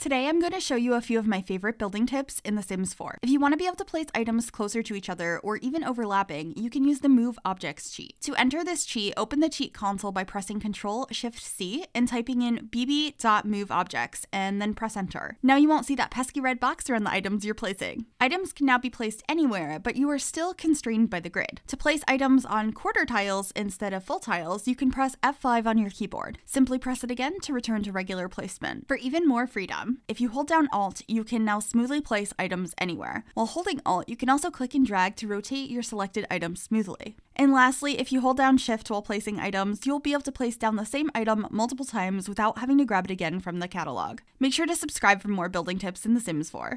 Today I'm going to show you a few of my favorite building tips in The Sims 4. If you want to be able to place items closer to each other or even overlapping, you can use the Move Objects cheat. To enter this cheat, open the cheat console by pressing Ctrl Shift C and typing in bb.moveobjects and then press enter. Now you won't see that pesky red box around the items you're placing. Items can now be placed anywhere, but you are still constrained by the grid. To place items on quarter tiles instead of full tiles, you can press F5 on your keyboard. Simply press it again to return to regular placement. For even more freedom, if you hold down Alt, you can now smoothly place items anywhere. While holding Alt, you can also click and drag to rotate your selected item smoothly. And lastly, if you hold down Shift while placing items, you'll be able to place down the same item multiple times without having to grab it again from the catalog. Make sure to subscribe for more building tips in The Sims 4.